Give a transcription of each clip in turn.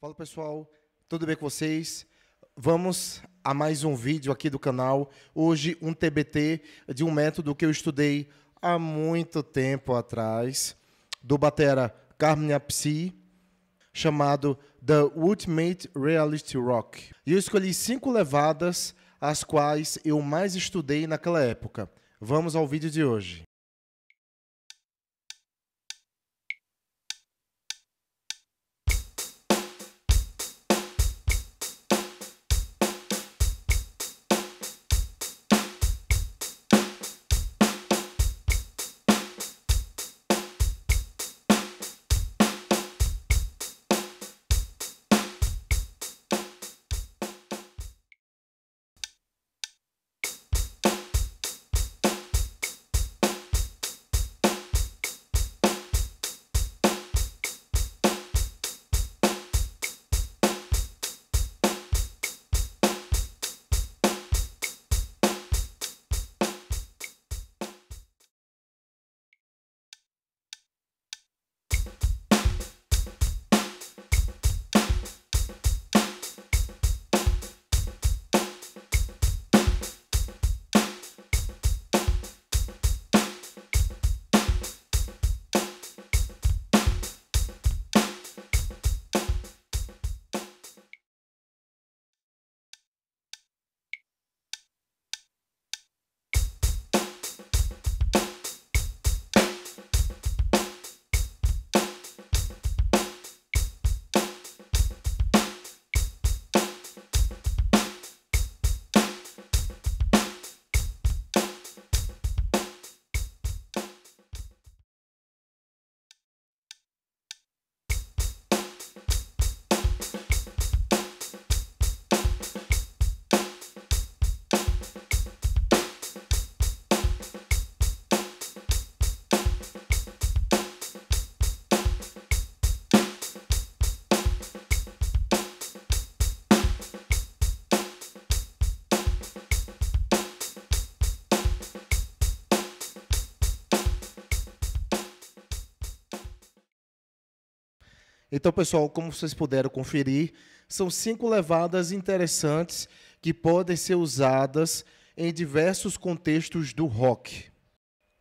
Fala pessoal, tudo bem com vocês? Vamos a mais um vídeo aqui do canal. Hoje um TBT de um método que eu estudei há muito tempo atrás, do batera Carmen Psi, chamado The Ultimate Reality Rock. E eu escolhi cinco levadas, as quais eu mais estudei naquela época. Vamos ao vídeo de hoje. Então, pessoal, como vocês puderam conferir, são cinco levadas interessantes que podem ser usadas em diversos contextos do rock.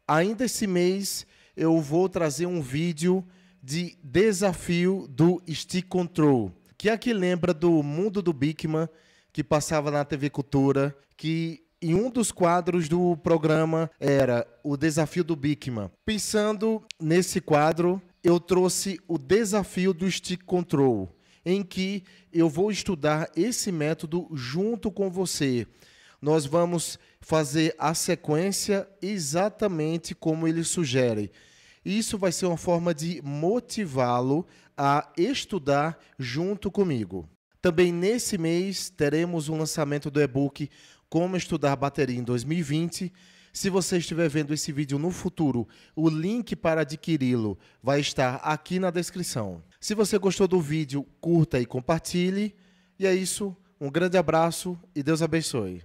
Ainda esse mês eu vou trazer um vídeo de desafio do Stick Control, que aqui lembra do mundo do Bigman, que passava na TV Cultura, que em um dos quadros do programa era o desafio do Bigman. Pensando nesse quadro, eu trouxe o desafio do stick control, em que eu vou estudar esse método junto com você. Nós vamos fazer a sequência exatamente como ele sugere. Isso vai ser uma forma de motivá-lo a estudar junto comigo. Também nesse mês teremos o um lançamento do e-book Como Estudar Bateria em 2020 se você estiver vendo esse vídeo no futuro, o link para adquiri-lo vai estar aqui na descrição. Se você gostou do vídeo, curta e compartilhe. E é isso. Um grande abraço e Deus abençoe.